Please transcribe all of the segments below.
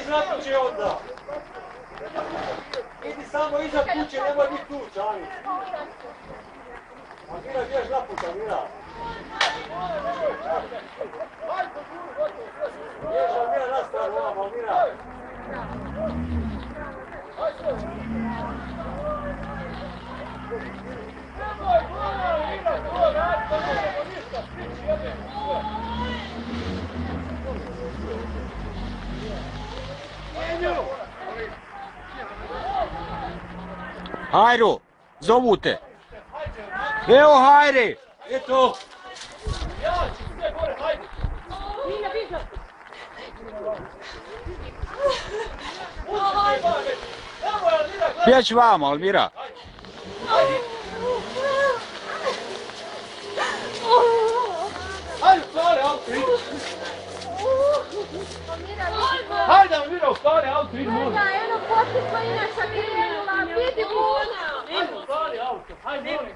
iznad kuće onda. Idi samo iza kuće, nemoj biti tu, Čani. A Mira, gdješ naputa, Mira? Gdješ, a Mira nastavi ovamo, Mira. Hajru, zovu te. Evo Hajri. Eto, Pjeć vamo, Almira. hajde stvari, auto, idi. Hajde, Mira, stvari, auto, idi, molim. Da, eno potisla inače krenula, vidi buna. Hajde, stvari, auto, hajde, molim.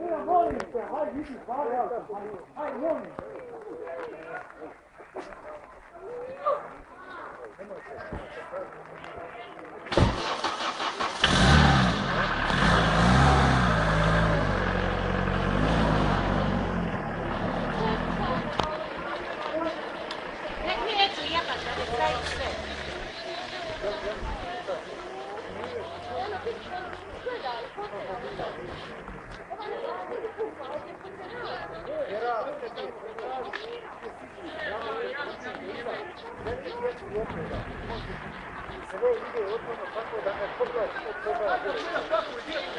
Mira, molim te, hajde, idi, stvari, auto, hajde, Sve ide odmah tako da ne poglači.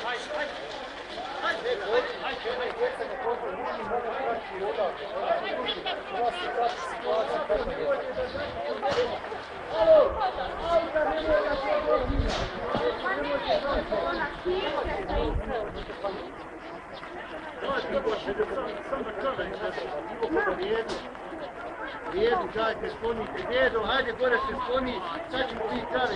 Hajde, hajde. Hajde, hajde. Hajde, mogu i odavde. Ova se. Alo, nemoj da se da Djedu, dajte, sklonite. Djedu, hajde gore se skloni, sad ćemo vi krave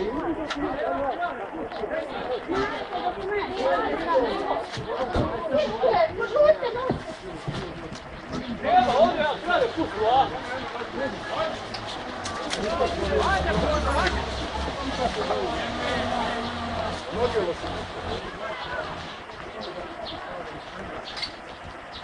Evo, ovdje ja krave kuću, a?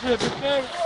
Good, good, good.